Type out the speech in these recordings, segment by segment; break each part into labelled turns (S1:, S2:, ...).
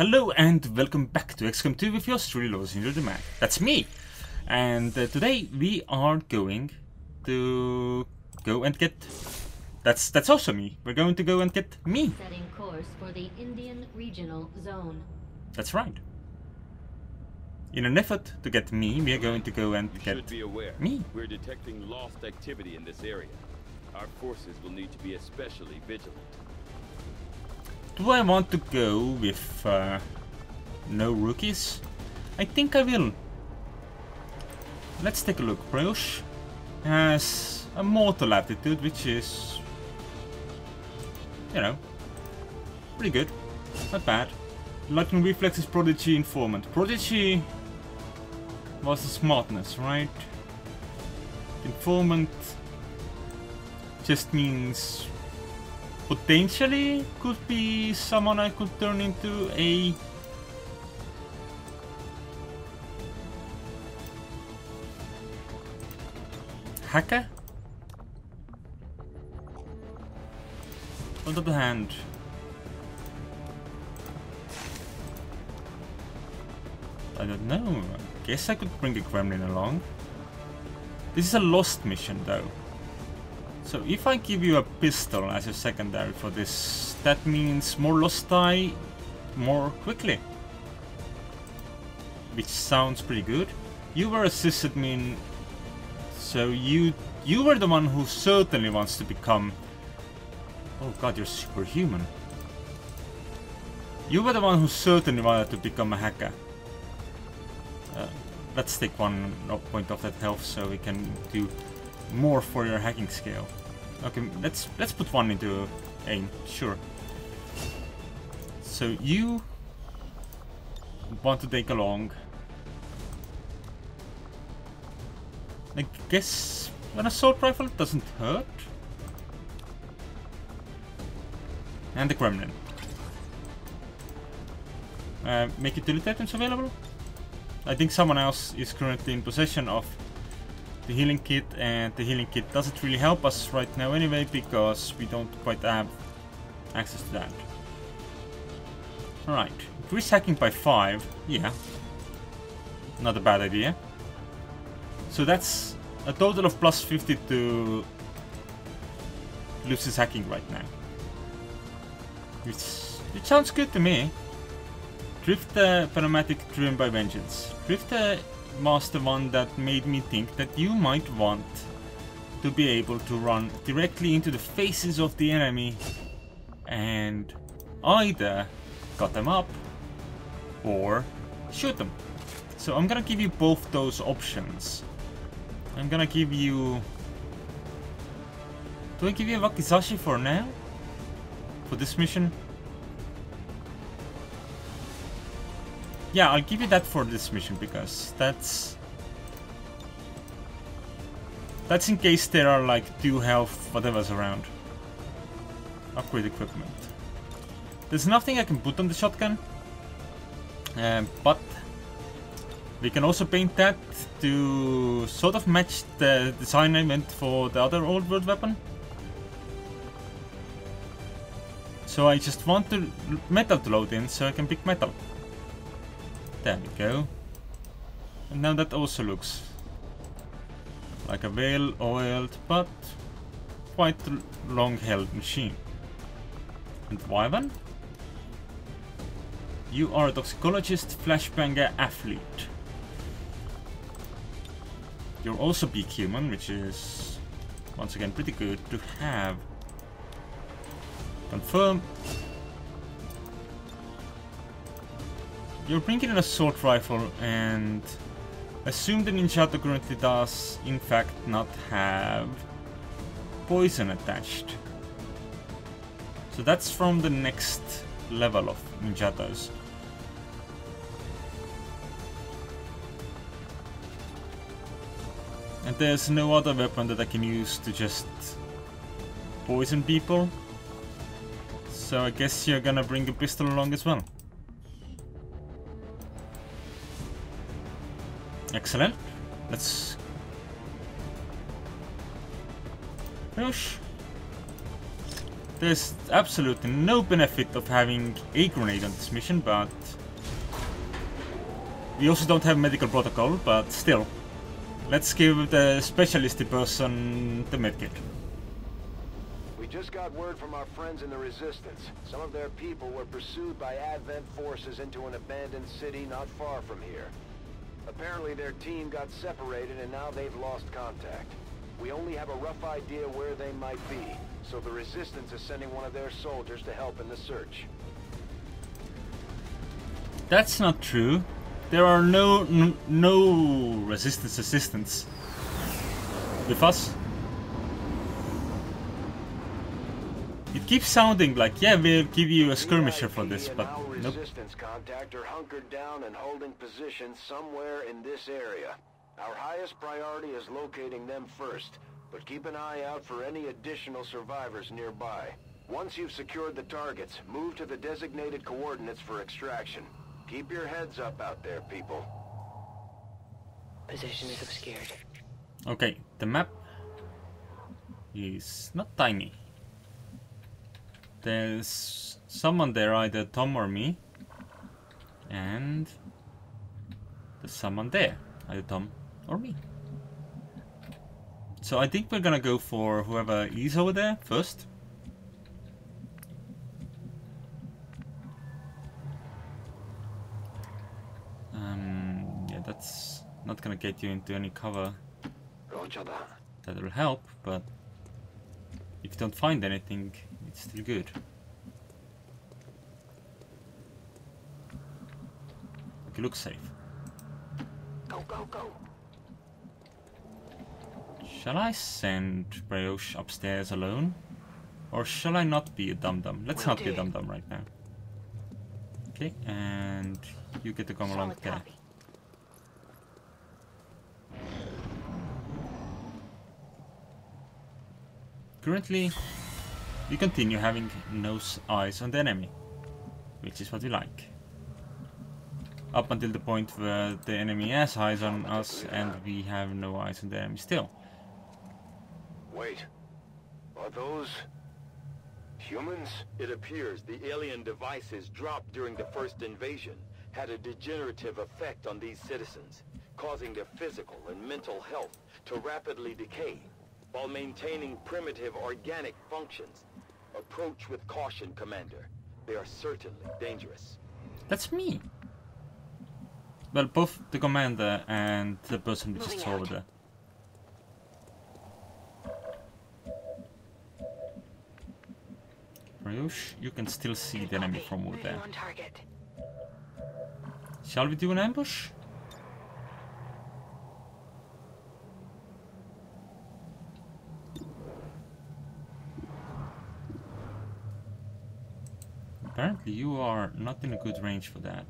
S1: Hello and welcome back to XCOM 2 with your truly lovers in the Mac. That's me! And uh, today we are going to go and get... That's that's also me. We're going to go and get me.
S2: Setting course for the Indian Regional Zone.
S1: That's right. In an effort to get me, we are going to go and
S3: You
S1: get
S3: should be aware.
S1: me.
S3: We're detecting lost activity in this area. Our forces will need to be especially vigilant.
S1: Do I want to go with uh, no rookies? I think I will. Let's take a look. Brioche has a mortal aptitude, which is, you know, pretty good. Not bad. Lightning Reflex is Prodigy Informant. Prodigy was the smartness, right? Informant just means potentially could be someone I could turn into a hacker. On the other hand, I don't know. I guess I could bring a gremlin along. This is a lost mission though. So if I give you a pistol as a secondary for this, that means more lost die more quickly. Which sounds pretty good. You were assisted mean so you you were the one who certainly wants to become Oh god, you're superhuman. You were the one who certainly wanted to become a hacker. Uh, let's take one point off that health so we can do more for your hacking skill. Okay, let's let's put one into aim, sure. So you want to take along. I guess an assault rifle doesn't hurt. And the gremlin. Uh, make utility items available? I think someone else is currently in possession of the healing kit and the healing kit doesn't really help us right now anyway because we don't quite have access to that. Alright, increase hacking by 5, yeah. Not a bad idea. So that's a total of plus 50 to Lucy's hacking right now. Which, which sounds good to me. Drift the Pneumatic driven by vengeance. Drift the was the one that made me think that you might want to be able to run directly into the faces of the enemy and either cut them up or shoot them. So I'm gonna give you both those options. I'm gonna give you... Do I give you a Wakizashi for now? For this mission? Yeah, I'll give you that for this mission because that's that's in case there are like two health whatever's around. Upgrade equipment. There's nothing I can put on the shotgun, um, but we can also paint that to sort of match the design I meant for the other old world weapon. So I just want the metal to load in so I can pick metal. There we go. And now that also looks like a well-oiled but quite long-held machine. And Wyvern? You are a toxicologist, flashbanger, athlete. You're also beak human, which is once again pretty good to have. Confirm. You're bringing an assault rifle and assume the Ninjato currently does in fact not have poison attached. So that's from the next level of Ninjatos. And there's no other weapon that I can use to just poison people. So I guess you're gonna bring a pistol along as well. Excellent. Let's push. There's absolutely no benefit of having a grenade on this mission, but... We also don't have medical protocol, but still. Let's give the specialist the person the medkit.
S4: We just got word from our friends in the Resistance. Some of their people were pursued by Advent forces into an abandoned city not far from here. Apparently their team got separated and now they've lost contact. We only have a rough idea where they might be, so the Resistance is sending one of their soldiers to help in the search.
S1: That's not true. There are no no resistance assistants with us. It keeps sounding like yeah we'll give you a skirmisher for this, but
S4: and
S1: nope.
S4: Resistance contact are hunkered down and holding position somewhere in this area. Our highest priority is locating them first, but keep an eye out for any additional survivors nearby. Once you've secured the targets, move to the designated coordinates for extraction. Keep your heads up out there, people.
S5: Position is obscured.
S1: Okay, the map is not tiny. There's someone there, either Tom or me, and there's someone there, either Tom or me. So I think we're gonna go for whoever is over there first. Um, yeah, that's not gonna get you into any cover
S4: that.
S1: that will help, but if you don't find anything, it's still good. Okay, looks safe.
S5: Go, go, go.
S1: Shall I send Brioche upstairs alone? Or shall I not be a dum-dum? Let's
S5: Will
S1: not be a dum-dum right now. Okay, and you get to come along
S5: Solid
S1: there. Currently, we continue having no eyes on the enemy, which is what we like. Up until the point where the enemy has eyes on us and we have no eyes on the enemy still.
S4: Wait. Are those... humans?
S3: It appears the alien devices dropped during the first invasion had a degenerative effect on these citizens, causing their physical and mental health to rapidly decay while maintaining primitive organic functions. Approach with caution, Commander. They are certainly dangerous.
S1: That's me! Well, both the commander and the person we just saw over there. Ryush, you can still see the enemy from over there.
S5: target.
S1: Shall we do an ambush? Apparently you are not in a good range for that.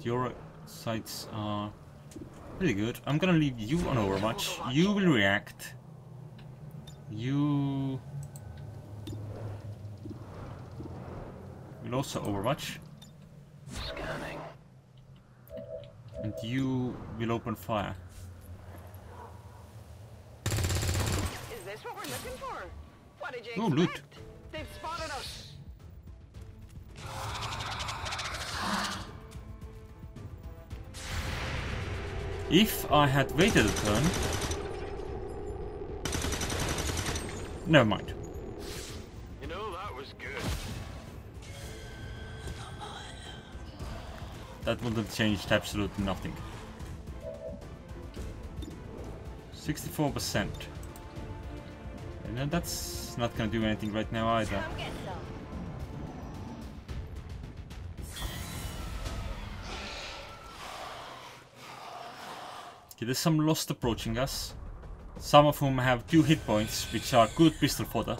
S1: Your sights are pretty good. I'm gonna leave you on Overwatch. You will react. You will also Overwatch.
S4: Scanning.
S1: And you will open fire.
S5: Is this what we're looking for? What did you
S1: Ooh, loot.
S5: They've spotted us.
S1: If I had waited a turn... Never mind.
S4: That
S1: would have changed absolutely nothing. 64%. And that's not gonna do anything right now either. Okay, there's some lost approaching us. Some of whom have two hit points, which are good pistol fodder.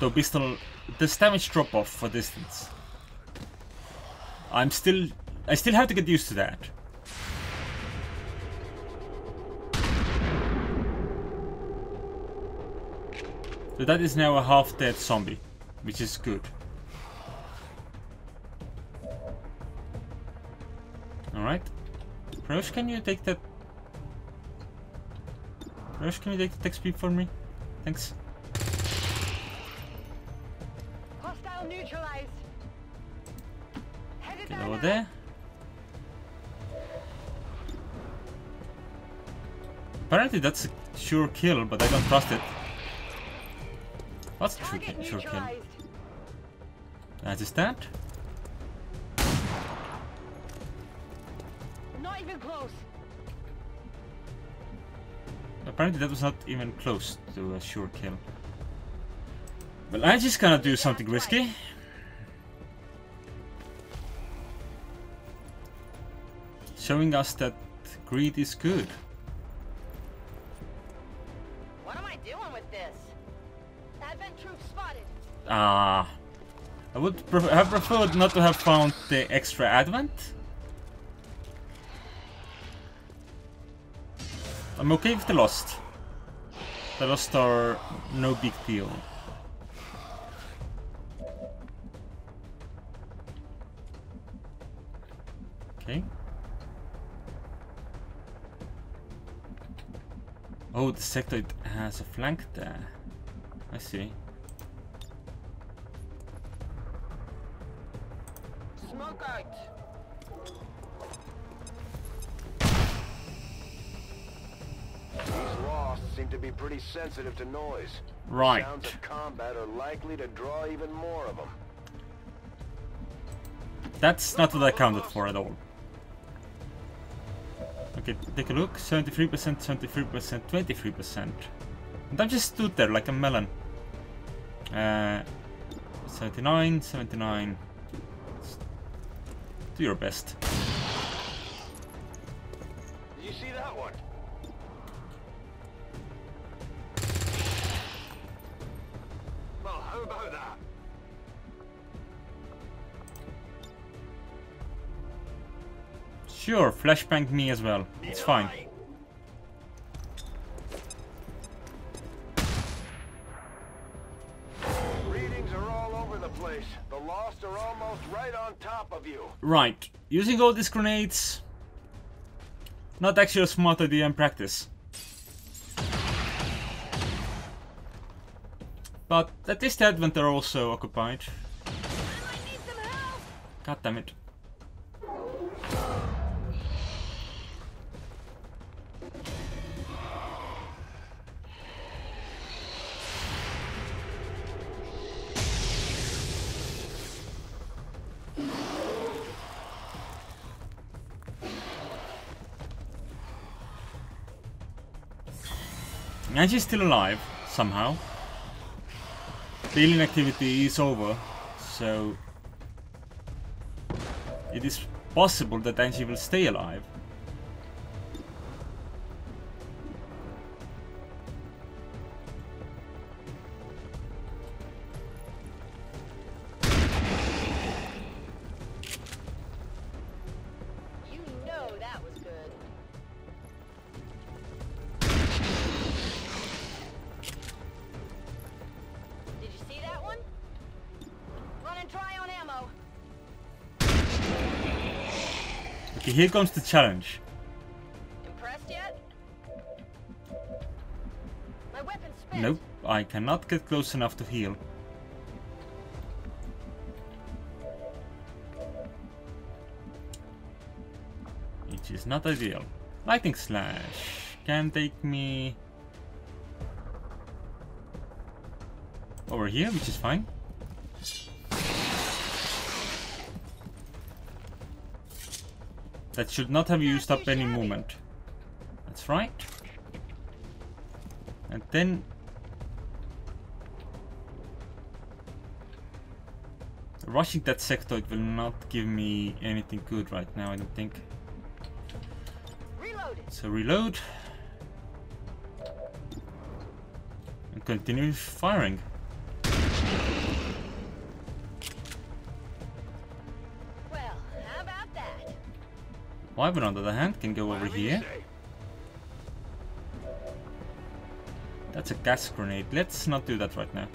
S1: Though pistol does damage drop off for distance. I'm still I still have to get used to that. So that is now a half-dead zombie, which is good. Alright. Roche, can you take that... Roche, can you take the XP for me? Thanks.
S5: Hostile neutralized.
S1: Get over there. Apparently that's a sure kill, but I don't trust it. What's a sure, ki- sure kill? As is that?
S5: Not even close.
S1: Apparently that was not even close to a sure kill. Well, I just gonna do something risky. Showing us that greed is good. Ah. I would have preferred not to have found the extra advent. I'm okay with the lost. The lost are no big deal. Okay. Oh, the sectoid has a flank there. I see.
S5: Smoke out.
S4: These lost seem to be pretty sensitive to noise.
S1: Right.
S4: Sounds of combat are likely to draw even more of them.
S1: That's not what I counted for at all. Okay, take a look. 73%, 73%, 23%. And I just stood there like a melon. Uh, 79, 79. Do your best.
S4: You see that one? Well, how about that?
S1: Sure, flashbang me as well. It's fine.
S4: Right,
S1: using all these grenades. Not actually a smart idea in practice. But at least the Advent are also occupied. God damn it. And she's still alive, somehow. The alien activity is over, so... It is possible that Angie will stay alive. Here comes the challenge.
S5: Impressed yet? My weapon's spent.
S1: Nope, I cannot get close enough to heal. Which is not ideal. Lightning Slash can take me over here, which is fine. That should not have used up any movement. That's right. And then rushing that sectoid will not give me anything good right now, I don't think. So reload. And continue firing. Wyvern on the other hand can go over here. That's a gas grenade. Let's not do that right now.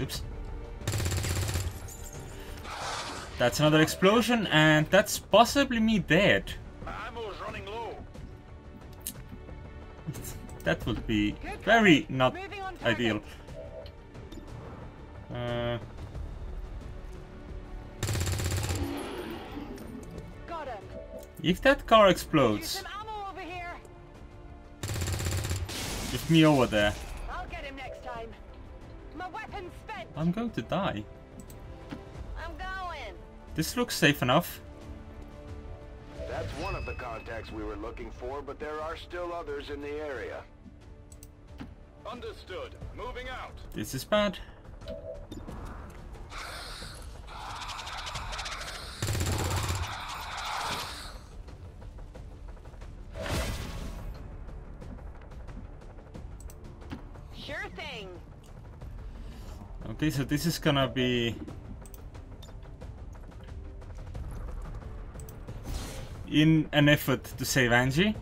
S1: Oops. That's another explosion and that's possibly me dead. that would be very not ideal. If that car explodes,
S5: some ammo over here.
S1: with me over there,
S5: I'll get him next time. My weapon's spent.
S1: I'm going to die.
S5: I'm going.
S1: This looks safe enough.
S4: That's one of the contacts we were looking for, but there are still others in the area.
S3: Understood. Moving out.
S1: This is bad. So this is gonna be in an effort to save Angie.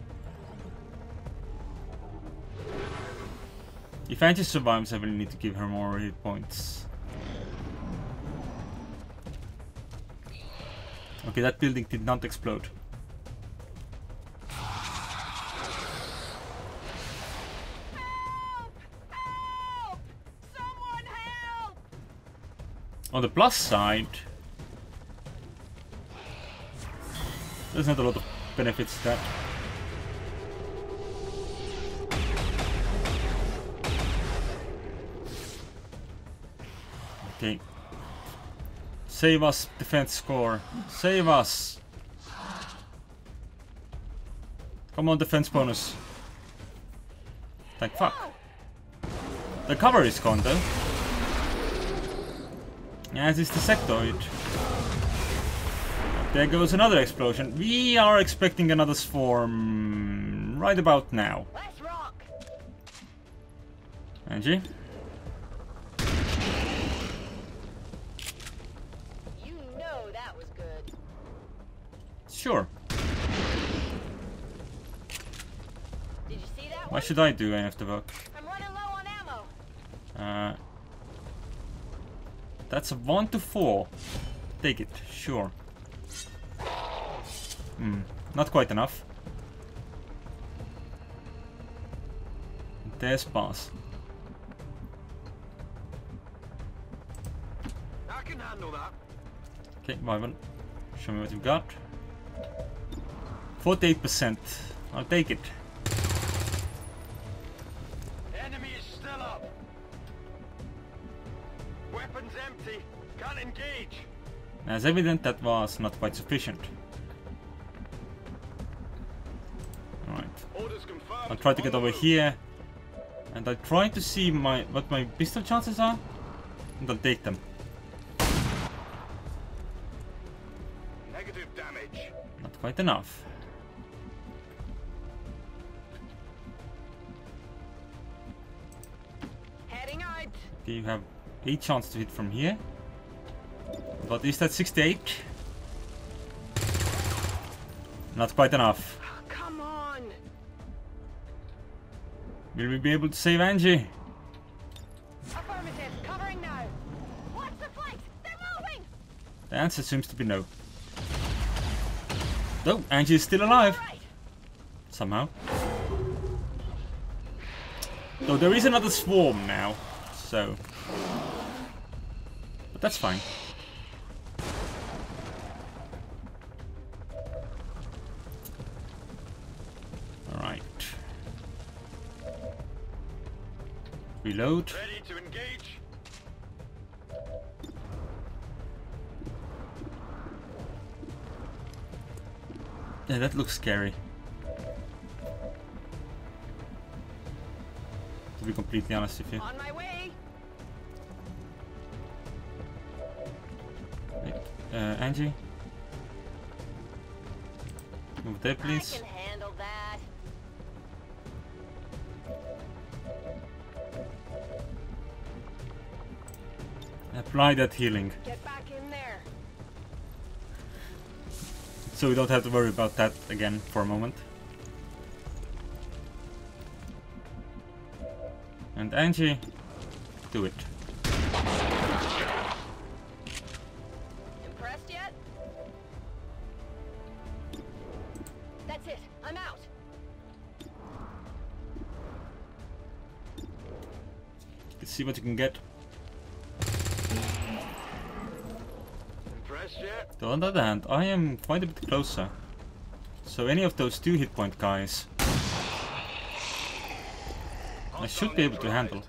S1: If Angie survives, I will need to give her more hit points. Okay, that building did not explode. On the plus side, there's not a lot of benefits to that. Okay. Save us, defense score. Save us! Come on, defense bonus. Thank fuck. The cover is gone though. As is the sectoid. There goes another explosion. We are expecting another swarm right about now. Angie?
S5: You know that was good.
S1: Sure.
S5: Did you see that
S1: Why should I do any of the work?
S5: I'm running low on ammo.
S1: Uh, that's a 1 to 4. Take it, sure. Hmm, not quite enough. There's pass.
S3: I can handle that.
S1: Okay, Wyvern, show me what you've got. 48%. I'll take it. As evident, that was not quite sufficient. Alright, I'll try to get over here. And I'll try to see my what my pistol chances are. And I'll take them.
S3: Negative damage.
S1: Not quite enough.
S5: Heading out.
S1: Okay, you have 8 chances to hit from here. But is that 68? Not quite enough.
S5: Oh, come on.
S1: Will we be able to save Angie?
S5: Affirmative. Covering now. Watch the flanks. They're moving.
S1: The answer seems to be no. No, Angie is still alive.
S5: Right.
S1: Somehow. Though there is another swarm now, so... But that's fine. Reload.
S3: Ready to engage.
S1: Yeah, that looks scary. To be completely honest with you.
S5: On my way.
S1: Uh, Angie? Move there, please. apply that healing. So we don't have to worry about that again for a moment. And Angie, do it.
S5: Impressed yet? That's it. I'm out.
S1: Let's see what you can get. Though on the other hand, I am quite a bit closer. So any of those two hit point guys, I should be able to handle.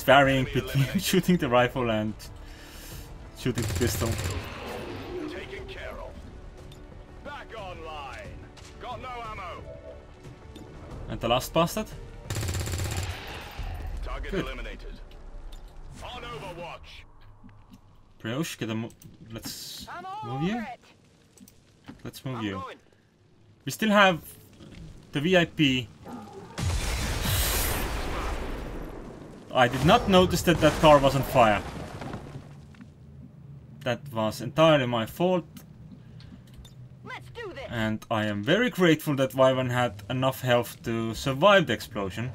S1: Just varying between shooting the rifle and shooting the pistol.
S4: Taken care of. Back online. Got no ammo.
S1: And the last bastard?
S4: Target
S1: Good.
S4: eliminated. On Overwatch.
S1: Brioche, get a mo let's move you.
S5: it.
S1: Let's move
S4: I'm
S1: you.
S4: going.
S1: We still have the VIP. I did not notice that that car was on fire. That was entirely my fault,
S5: Let's do this.
S1: and I am very grateful that Wyvern had enough health to survive the explosion.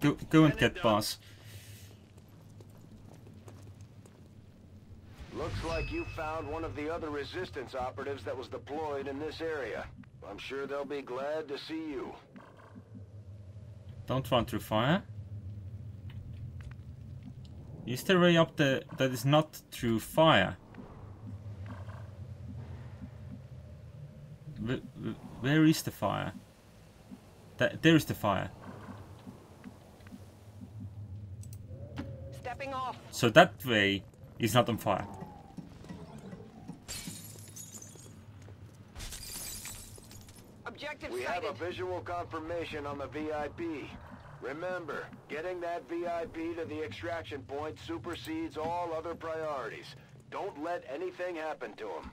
S1: Go, go and get boss.
S4: Looks like you found one of the other resistance operatives that was deployed in this area. I'm sure they'll be glad to see you.
S1: Don't run through fire. Is there a way up there that is not through fire? Wh- wh- where is the fire? That there is the fire.
S5: Stepping off.
S1: So that way is not on fire.
S5: Objective
S4: We have a visual confirmation on the VIP. Remember, getting that VIP to the extraction point supersedes all other priorities. Don't let anything happen to him.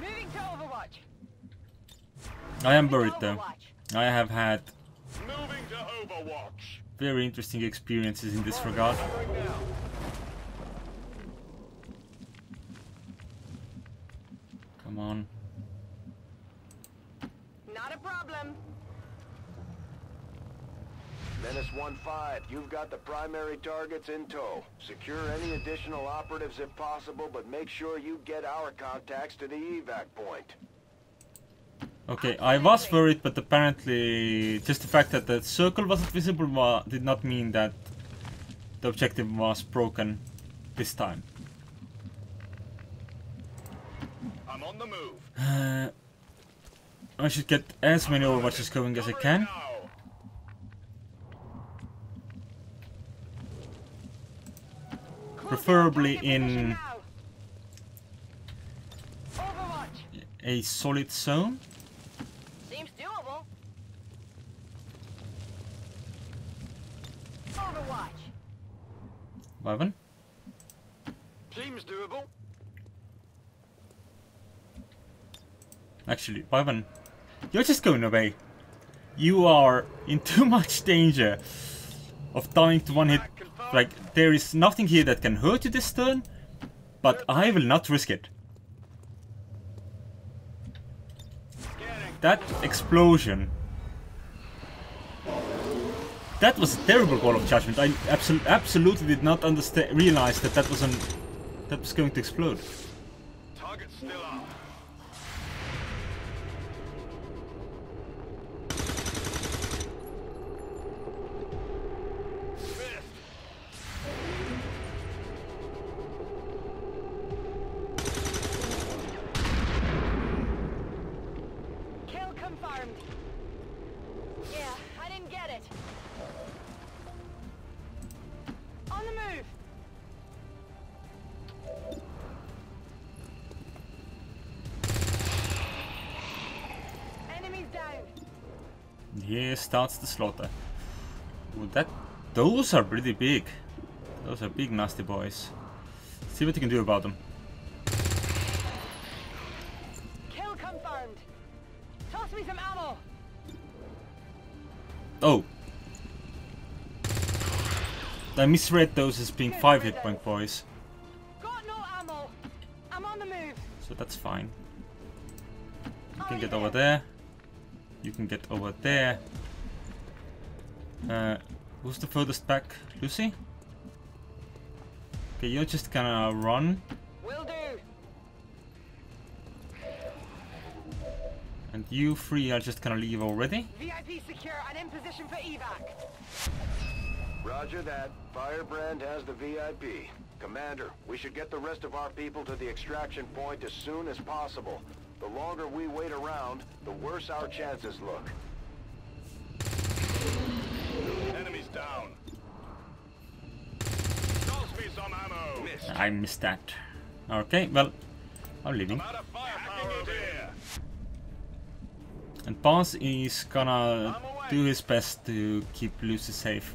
S5: Moving to Overwatch.
S1: I am
S5: Moving to
S1: though. I have had
S4: Moving to Overwatch.
S1: very interesting experiences in this regard. Come on.
S5: Not a problem.
S4: Menace 1-5, you've got the primary targets in tow. Secure any additional operatives if possible, but make sure you get our contacts to the evac point.
S1: Okay, I was worried, but apparently just the fact that the circle wasn't visible wa did not mean that the objective was broken this time.
S4: I'm on the move.
S1: Uh, I should get as many overwatches going as I can. Preferably in a solid zone.
S5: Seems doable. Overwatch.
S1: Wyvern?
S4: Seems doable.
S1: Actually, Wyvern, you're just going away. You are in too much danger of dying to one hit. Like, there is nothing here that can hurt you this turn, but I will not risk it. That explosion. That was a terrible call of judgment. I absol absolutely did not understand, realize that that was an, that was going to explode.
S4: Target still.
S1: Here starts the slaughter. Ooh, that those are pretty big. Those are big nasty boys. Let's see what you can do about them.
S5: Kill confirmed. Toss me some ammo.
S1: Oh. I misread those as being five hit point boys. Got no ammo. I'm on the move. So that's fine. You can get over there. You can get over there. Uh, who's the furthest back? Lucy? Okay, you're just gonna run.
S5: Will do.
S1: And you three are just gonna leave already.
S5: VIP secure and in position for evac.
S4: Roger that. Firebrand has the VIP. Commander, we should get the rest of our people to the extraction point as soon as possible. The longer we wait around, the worse our chances look.
S6: Enemies down. Toss me some ammo. Miss.
S1: I missed that. Okay, well, I'm leaving.
S6: Out of firepower over here.
S1: And Boss is gonna do his best to keep Lucy safe.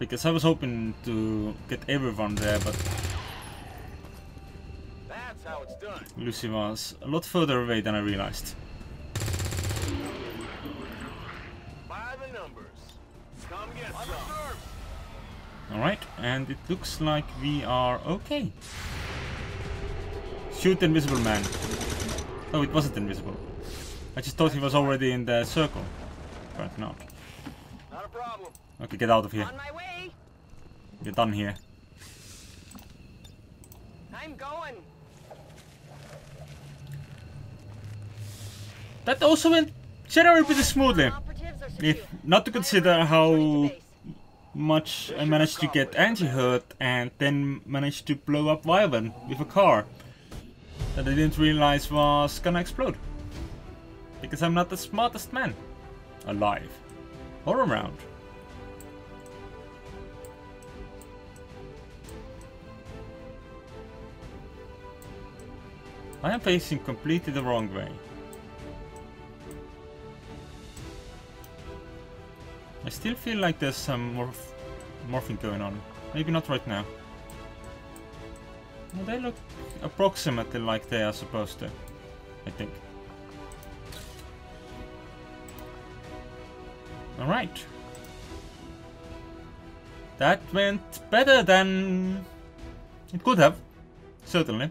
S1: Because I was hoping to get everyone there, but Lucy was a lot further away than I realized.
S6: By the numbers. Come get some.
S1: Alright, and it looks like we are okay. Shoot the invisible man. Oh, it wasn't invisible. I just thought he was already in the circle. Apparently not.
S6: Not a problem.
S1: Okay, get out of here.
S5: On my way.
S1: You're done here.
S5: I'm going.
S1: That also went generally pretty smoothly. If not to consider how much I managed to get Angie hurt and then managed to blow up Wyvern with a car that I didn't realize was gonna explode. Because I'm not the smartest man. Alive. Or around. I am facing completely the wrong way. I still feel like there's some morph morphing going on. Maybe not right now. Well, they look approximately like they are supposed to. I think. Alright. That went better than it could have. Certainly.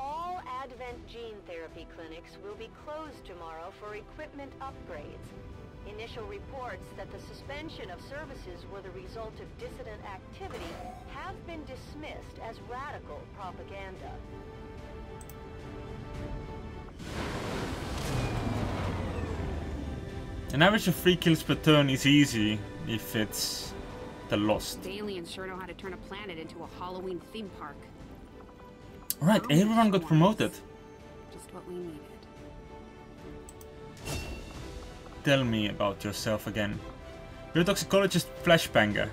S7: All Advent gene therapy clinics will be closed tomorrow for equipment upgrades. Initial reports that the suspension of services were the result of dissident activity have been dismissed as radical propaganda.
S1: An average of 3 kills per turn is easy if it's the Lost.
S8: The aliens sure know how to turn a planet into a Halloween theme park.
S1: Alright, everyone got promoted.
S8: Just what we needed.
S1: Tell me about yourself again. You're a toxicologist flashbanger.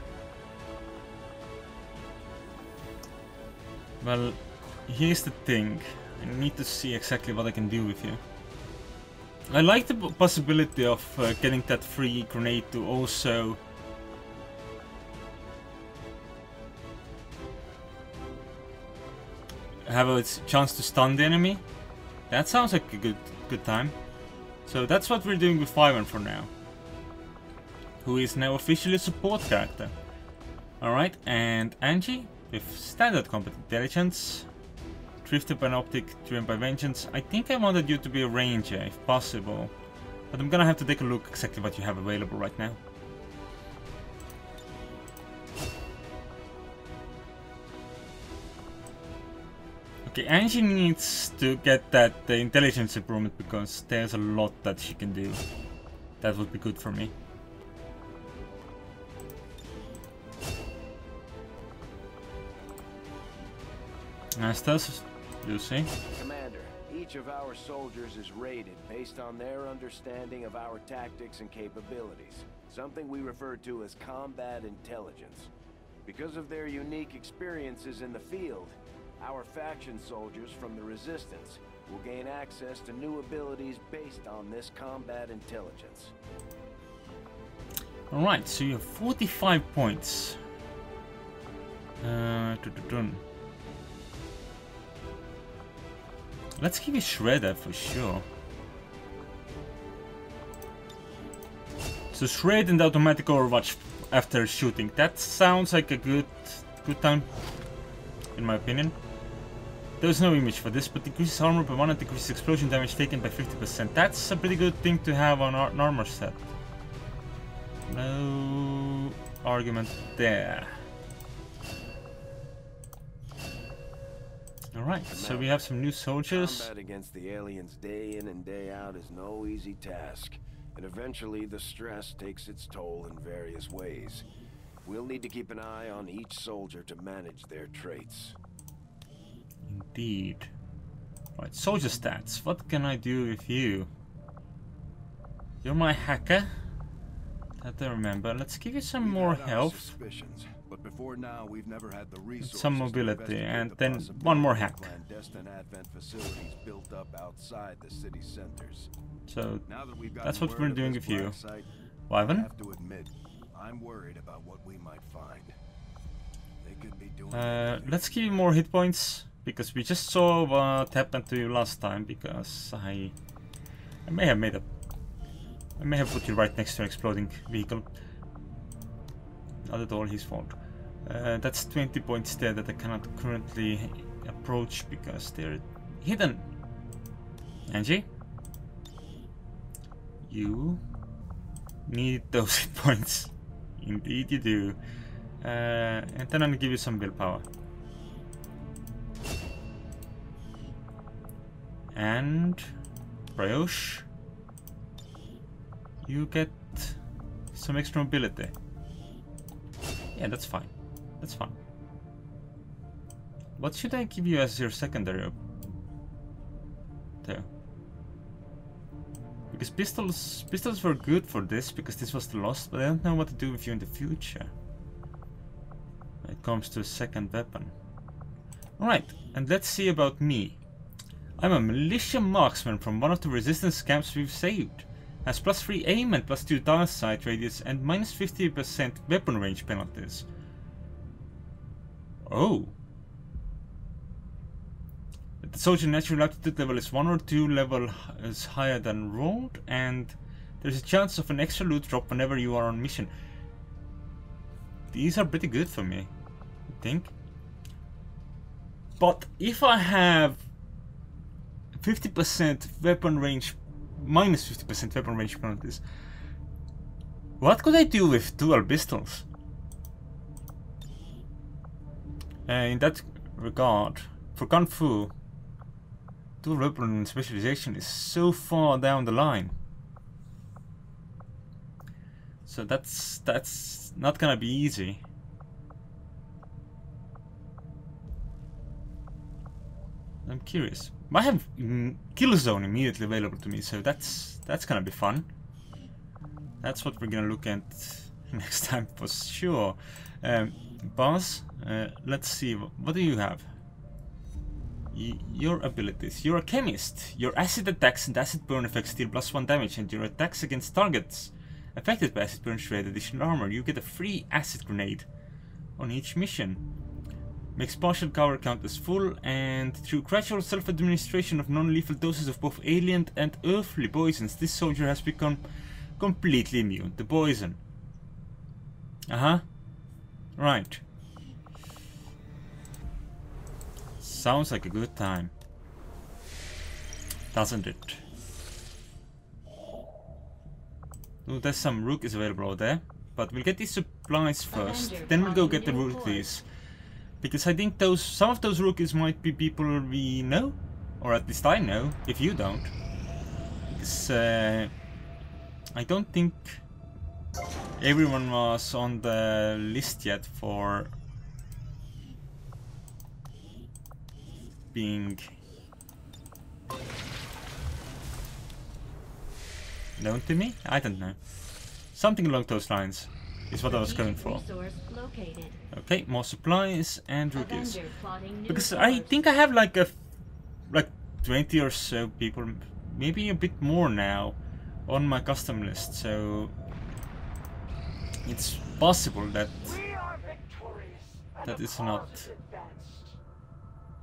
S1: Well, here's the thing. I need to see exactly what I can do with you. I like the possibility of uh, getting that free grenade to also have a chance to stun the enemy. That sounds like a good good time. So that's what we're doing with Wyvern for now. Who is now officially a support character. Alright, and Angie with standard combat intelligence. By an driven by vengeance. I think I wanted you to be a ranger if possible. But I'm gonna have to take a look exactly what you have available right now. Okay, Angie needs to get that uh, intelligence improvement because there's a lot that she can do. That would be good for me. Nastas, Lucy.
S4: Commander, each of our soldiers is rated based on their understanding of our tactics and capabilities, something we refer to as combat intelligence. Because of their unique experiences in the field, our faction soldiers from the Resistance will gain access to new abilities based on this combat intelligence.
S1: Alright, so you have 45 points. Uh, dun-dun-dun. Let's give you Shredder for sure. So Shred and automatic overwatch after shooting. That sounds like a good good time, in my opinion. There's no image for this, but decreases armor by 1 and decreases explosion damage taken by 50%. That's a pretty good thing to have on an armor set. No argument there. Alright, so we have some new soldiers.
S4: Combat against the aliens day in and day out is no easy task, and eventually the stress takes its toll in various ways. We'll need to keep an eye on each soldier to manage their traits.
S1: Indeed. Right, soldier stats. What can I do with you? You're my hacker. That I remember. Let's give you some
S9: We've
S1: more health.
S9: but before now we've never had the resources
S1: some mobility, and
S9: the
S1: then one more hack.
S9: Clandestine Advent facilities built up outside the city centers.
S1: So
S9: Now that we've
S1: That's what we're doing with you.
S9: site, I
S1: Wyvern.
S9: have to admit, I'm worried about what we might find. They could be doing
S1: Uh, let's give you more hit points because we just saw what happened to you last time. Because I, I may have made a, I may have put you right next to an exploding vehicle. Not at all his fault. Uh, that's 20 points there that I cannot currently approach because they're hidden. Angie, you need those points. Indeed, you do. Uh, and then I'm gonna give you some willpower. And Brioche, you get some extra mobility. Yeah, that's fine. That's fine. What should I give you as your secondary? There. Because pistols pistols were good for this because this was the lost, but I don't know what to do with you in the future. When it comes to a second weapon. Alright, and let's see about me. I'm a militia marksman from one of the resistance camps we've saved. Has plus 3 aim and plus 2 dial sight radius and minus 50% weapon range penalties. Oh. The soldier natural aptitude level is 1 or 2 level is higher than rolled and there's a chance of an extra loot drop whenever you are on mission. These are pretty good for me, I think. But if I have 50% weapon range, minus 50% weapon range penalties, what could I do with dual pistols? Uh, in that regard, for Kung Fu, dual weapon specialization is so far down the line. So that's that's not gonna be easy. I'm curious. I have Killzone immediately available to me, so that's that's gonna be fun. That's what we're gonna look at next time for sure. Um, Buzz, uh, let's see. What do you have? Y your abilities. You're a chemist. Your acid attacks and acid burn effects deal plus one damage, and your attacks against targets affected by acid burn shred additional armor. You get a free acid grenade on each mission. Makes partial cover count as full, and through gradual self-administration of non-lethal doses of both alien and earthly poisons, this soldier has become completely immune to poison. Uh-huh. Right. Sounds like a good time. Doesn't it? Oh, there's some rookies available over there. But we'll get these supplies first. Then we'll go get the rookies. Because I think those some of those rookies might be people we know. Or at least I know, if you don't. Because uh, I don't think everyone was on the list yet for being known to me? I don't know. Something along those lines is what I was going for. Okay, more supplies and rookies.
S2: Avenger plotting new
S1: Because I think I have like a like 20 or so people, maybe a bit more now, on my custom list. So it's possible that that is not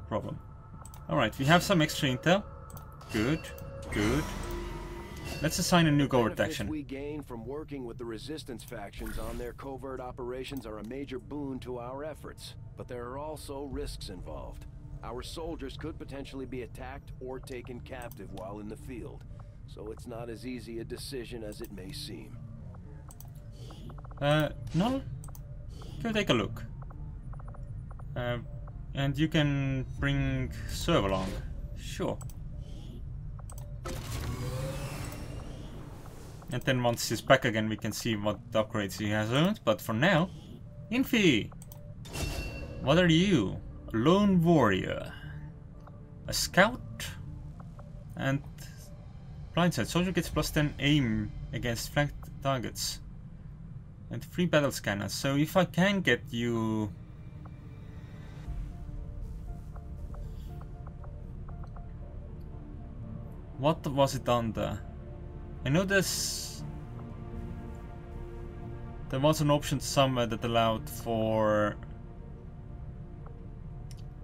S1: problem. All right, we have some extra intel. Good, good. Let's assign a new covert action.
S4: we gain from working with the resistance factions on their covert operations are a major boon to our efforts, but there are also risks involved.
S9: Our soldiers could potentially be attacked or taken captive while in the field, so it's not as easy a decision as it may seem.
S1: Uh, no? Go take a look. Uh, and you can bring Serve along. Sure. And then once he's back again, we can see what upgrades he has earned. But for now, Infi! What are you? A lone warrior. A scout? And blindside. Soldier gets plus 10 aim against flanked targets. And free battle scanners. So if I can get you... What was it under? I know there's... There was an option somewhere that allowed for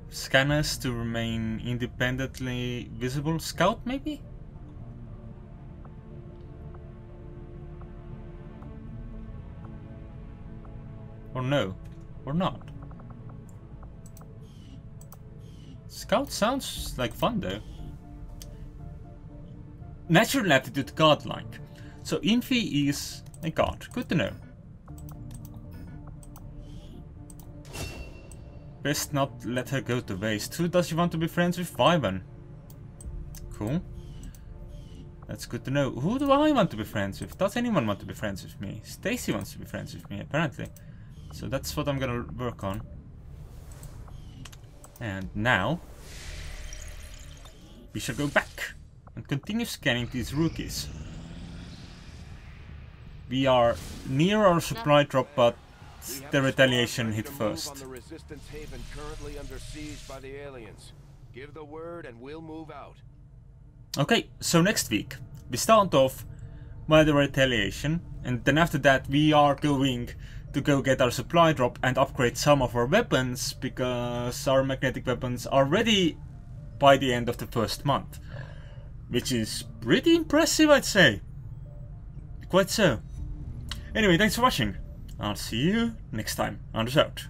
S1: scanners to remain independently visible. Scout, maybe? Or no? Or not? Scout sounds like fun though. Natural aptitude godlike. So Infi is a god. Good to know. Best not let her go to waste. Who does she want to be friends with? Vyvern. Cool. That's good to know. Who do I want to be friends with? Does anyone want to be friends with me? Stacy wants to be friends with me, apparently. So that's what I'm gonna work on. And now... We shall go back and continue scanning these rookies. We are near our supply drop, but the retaliation hit first.
S9: The resistance haven currently under siege by the aliens. Give the word and we'll move out.
S1: Okay, so next week we start off by the retaliation, and then after that we are going to go get our supply drop and upgrade some of our weapons because our magnetic weapons are ready by the end of the first month. Which is pretty impressive, I'd say. Quite so. Anyway, thanks for watching. I'll see you next time. Andres out.